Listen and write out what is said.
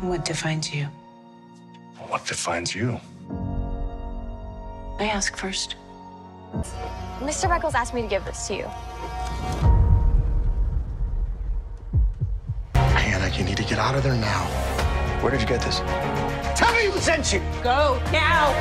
What defines you? What defines you? I ask first. Mr. Michaels asked me to give this to you. Hannah, you need to get out of there now. Where did you get this? Tell me who sent you. Go now!